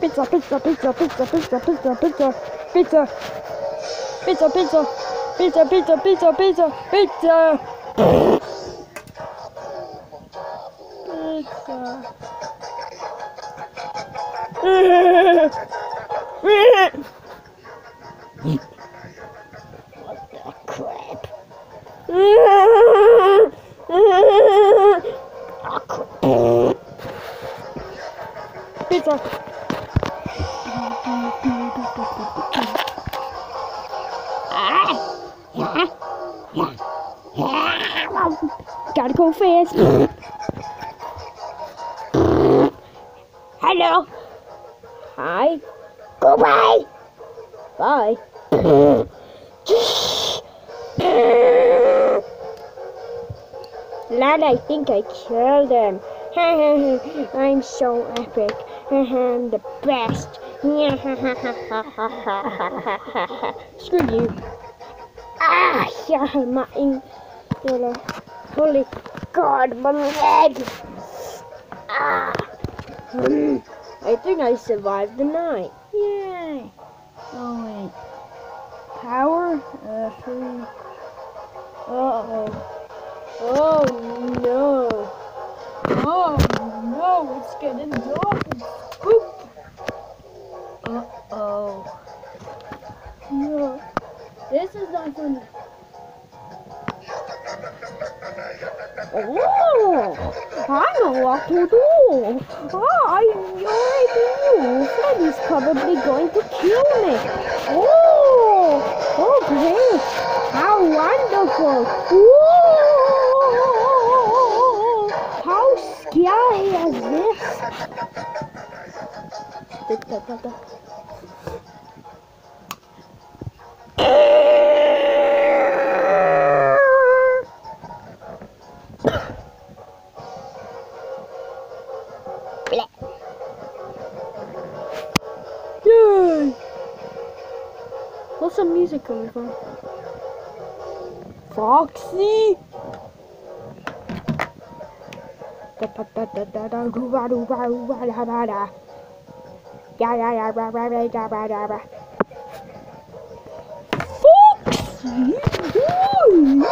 Pizza, pizza, pizza, pizza, pizza, pizza, pizza, pizza. Pizza, pizza. Pizza, pizza, pizza, pizza, pizza. Pizza. what the crap? Oh, crap. Pizza. Gotta go fast. Hello. Hi. Goodbye. bye. Lad, I think I killed him. I'm so epic. I'm the best. Screw you. Ah, yeah, my in, Holy God, my leg. Ah. I think I survived the night. Yay. Oh, wait. Power? Uh, three. Uh-oh. Oh, no. Oh, no, it's getting dark. Uh-oh. No. This is not funny. Oh, I know what to do. Oh, I already knew. Freddy's probably going to kill me. Oh, oh, great. How wonderful. Whoa, how scary is this? What's the music coming from? Foxy? Da da da da da da ba doo ba da da da. Ya ya ya ba ba ba da ba da ba. Foxy? Ooh,